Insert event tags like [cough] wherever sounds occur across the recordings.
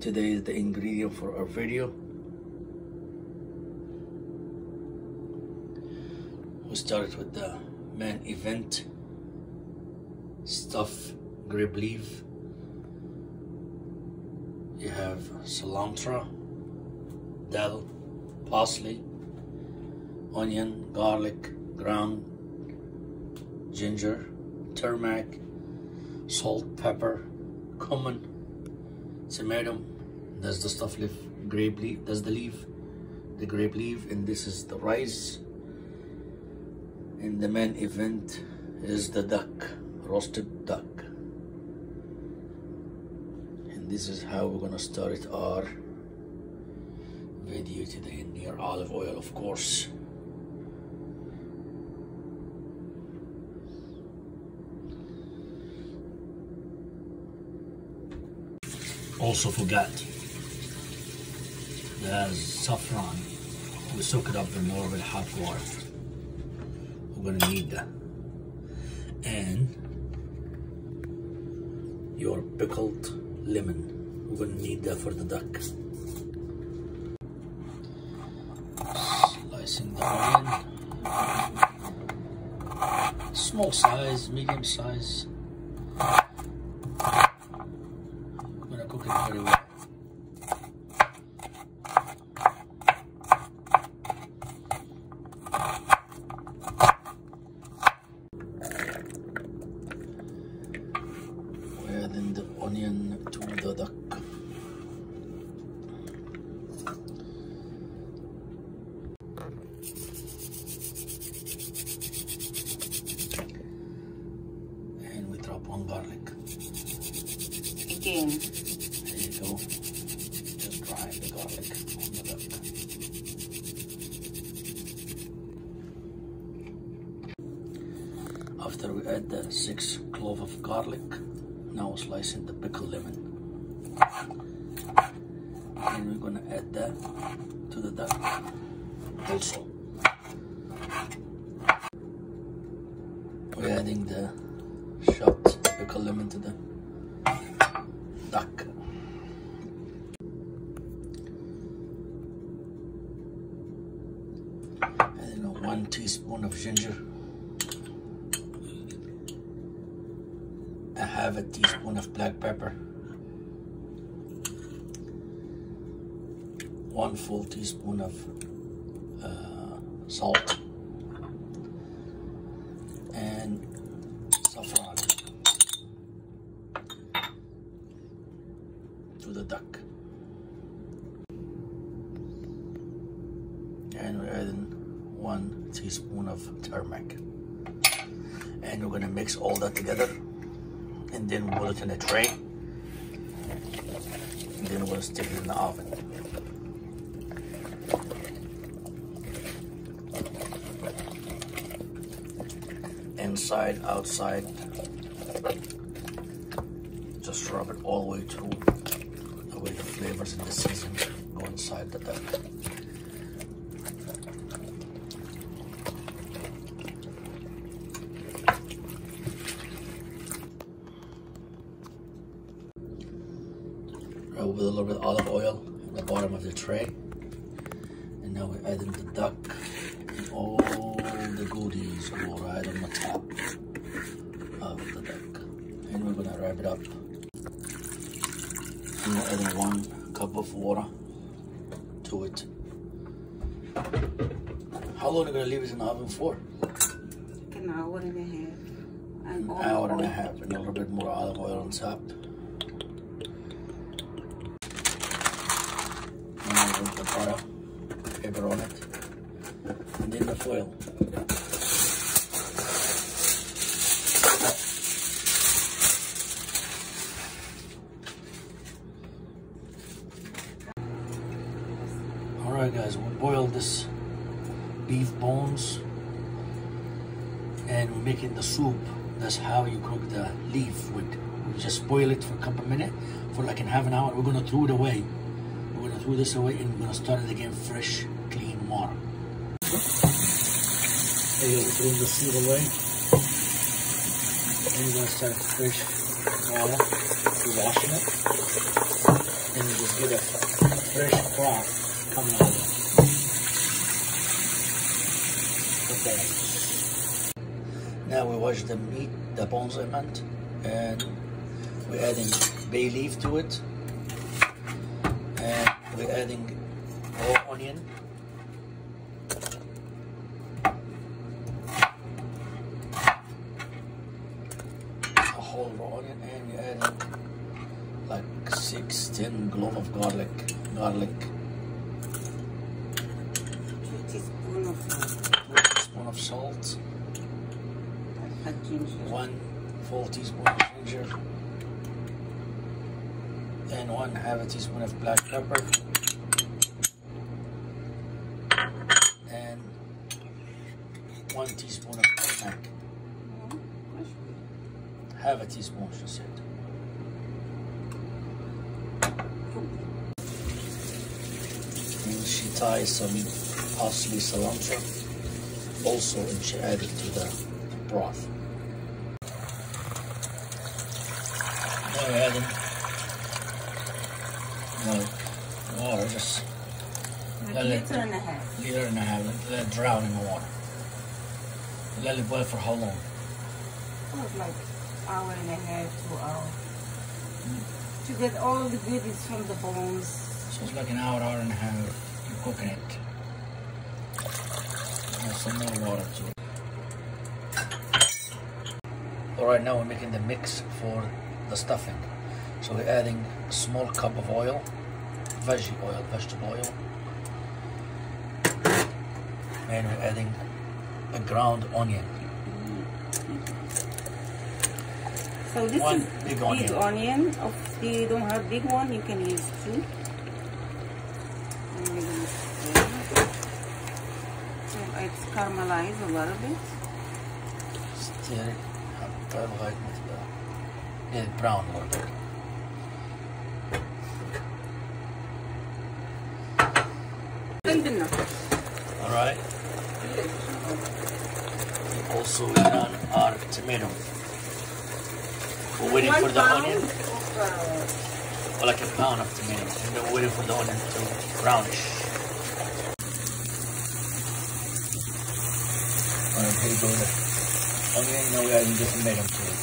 today is the ingredient for our video. We started with the main event. Stuff grape leaf. You have cilantro dill parsley onion garlic ground ginger turmeric salt pepper cumin tomato that's the stuff leaf grape leaf that's the leaf the grape leaf and this is the rice and the main event is the duck roasted duck. And this is how we're gonna start our video today near olive oil of course also forgot there's saffron we soak it up in little bit hot water. We're gonna need that. And your pickled lemon. We're gonna need that for the duck. Slicing the onion. Small size medium size I'm gonna cook it very well We're adding the onion to the duck. And we drop one garlic. Again. There you go. Just dry the garlic on the duck. After we add the six clove of garlic, now slicing the pickled lemon. And we're gonna add that to the duck also. We're adding the chopped pickled lemon to the duck. And then one teaspoon of ginger. a half a teaspoon of black pepper. One full teaspoon of uh, salt. And saffron to the duck. And we're adding one teaspoon of turmeric. And we're gonna mix all that together and then we'll put it in a tray and then we'll stick it in the oven inside outside just rub it all the way through flavors and the season go inside the duck rub with a little bit of olive oil at the bottom of the tray. And now we're adding the duck and all the goodies go right on the top of the duck. And we're gonna wrap it up. Adding one cup of water to it. How long are you gonna leave it in the oven for? An hour and a half. An olive hour and a half and a little bit more olive oil on top. And then with the butter, pepper on it, and then the foil. Alright guys, we boiled this beef bones and we're making the soup. That's how you cook the leaf with. We just boil it for a couple minutes, for like in half an hour. We're gonna throw it away. We're gonna throw this away and we're gonna start it again fresh, clean water. There you go, throw the soup away. And we're gonna start fresh, water to washing it. And you just get a fresh broth Okay. Now we wash the meat, the meant, and we're adding bay leaf to it. And we're adding raw onion. A whole raw onion and you're adding like six, ten clove of garlic. Garlic. Two teaspoons of Two teaspoon of salt. One full teaspoon of ginger. And one half a teaspoon of black pepper. And one teaspoon of nutmeg. Half a teaspoon, she said. And she ties some parsley cilantro also and she added to the broth. Now we're adding no, water, just Like a a liter liter and a half. liter and a half, let it drown in the water. Let it boil for how long? Oh, it's like hour and a half, two hours. To get all the goodies from the bones. So it's like an hour, hour and a half, you're cooking it. Some more water to it. Alright, now we're making the mix for the stuffing. So we're adding a small cup of oil, veggie oil, vegetable oil. And we're adding a ground onion. So this One is big big onion. onion. If you don't have big one, you can use two. And we're gonna stir it. It's caramelized a little bit. Stir it up right with the get it brown a little bit. Enough. Alright. Also we done our tomato. We're waiting One for the onion, or like a pound of tomato, and then we're waiting for the onion to brownish. Alright, here you go the onion, now we're adding the tomato to it.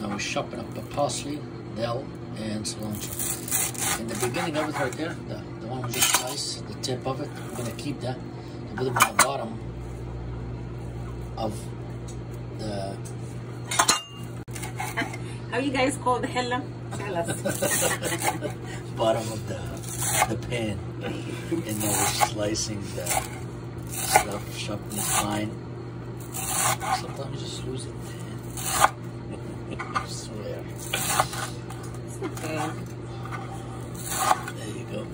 Now we're chopping up the parsley, dill, and cilantro. In the beginning of it right there, the, the one we just sliced, the tip of it, we're gonna keep that and put it on the bottom of the how you guys call the hella? Tell us. [laughs] bottom of the the pan. And now we're slicing the stuff, chopping it fine. Sometimes you just lose it. [laughs] I swear. okay. There you go.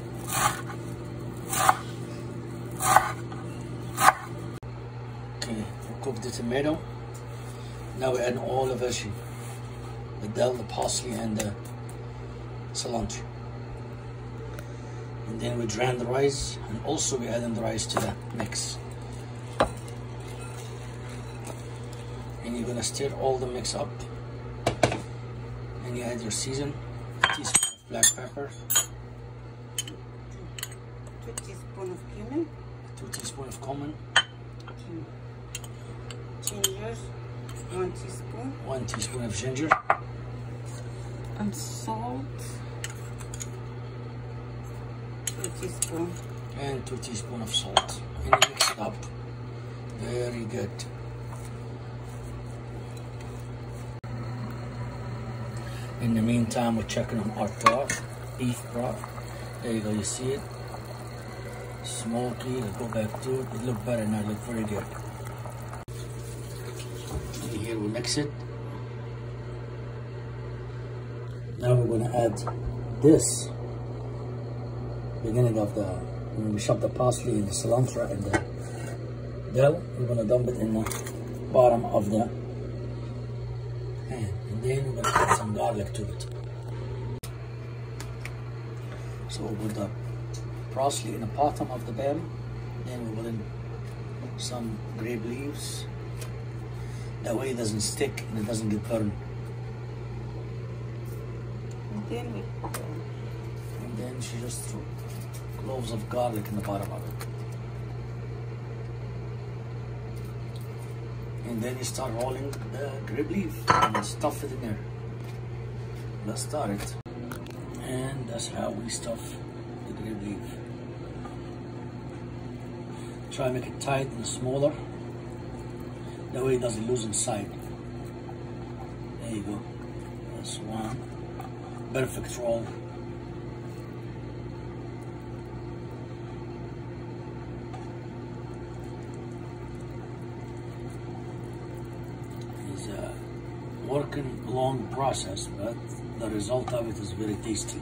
Okay, cooked the tomato. Now we add all the veggie. The dill, the parsley, and the cilantro. And then we drain the rice, and also we add adding the rice to the mix. And you're gonna stir all the mix up. And you add your season, a teaspoon of black pepper, Two teaspoons of cumin, two teaspoons of cumin, ginger, one teaspoon, one teaspoon of ginger, and salt. Two teaspoons. and two teaspoon of salt. And mix it up. Very good. In the meantime, we're checking on our broth, beef broth. There you go, you see it? Smoky, let's go back to it. It looked better now, it looked very good. Mix it. Now we're gonna add this beginning of the when we chop the parsley and the cilantro and the dill, we're gonna dump it in the bottom of the pan. And then we're gonna add some garlic to it. So we'll put the parsley in the bottom of the pan. Then we put in some grape leaves. That way it doesn't stick and it doesn't get burned. And then we And then she just threw cloves of garlic in the bottom of it. And then you start rolling the grape leaf and stuff it in there. Let's start it. And that's how we stuff the grape leaf. Try to make it tight and smaller. That way it doesn't lose inside. There you go. That's one. Perfect roll. It's a uh, working long process, but the result of it is very tasty.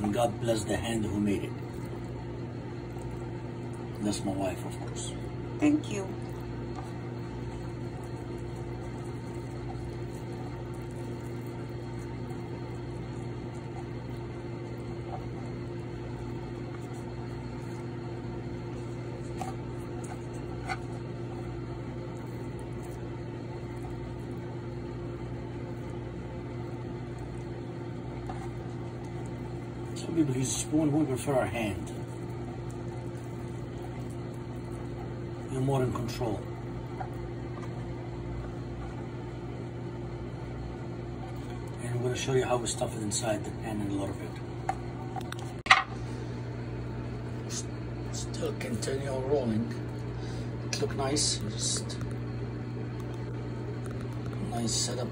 And God bless the hand who made it. That's my wife, of course. Thank you. Some people use a spoon, we prefer a hand. You're more in control. And I'm going to show you how we stuff it inside the pan in a little bit. S- Still continue rolling. It look nice. Just nice setup.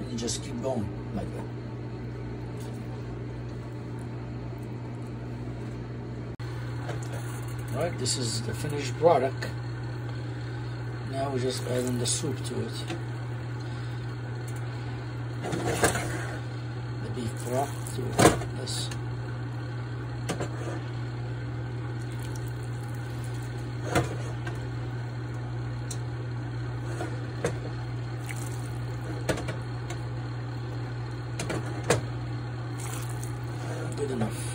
And you just keep going like that. Right, this is the finished product. Now we're just add in the soup to it. The beef broth to this. Good enough.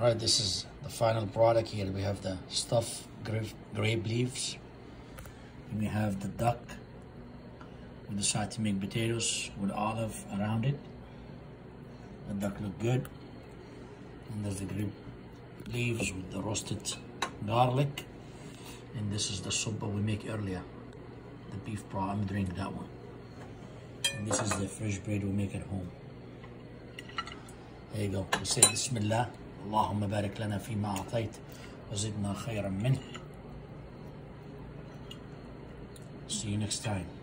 All right, this is final product here. We have the stuffed grape, grape leaves. And we have the duck. We decided to make potatoes with olive around it. The duck look good. And there's the grape leaves with the roasted garlic. And this is the soup that we make earlier. The beef broth, I'm drinking that one. And this is the fresh bread we make at home. There you go. We say Bismillah. اللهم بارك لنا فيما أعطيت وزدنا خيرا منه. See you next time.